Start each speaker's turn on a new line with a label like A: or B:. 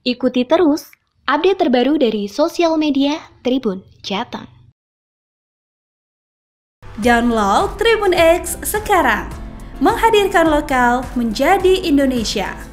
A: Ikuti terus update terbaru dari sosial media Tribun Jateng.
B: Download Tribun X sekarang. Menghadirkan lokal menjadi Indonesia.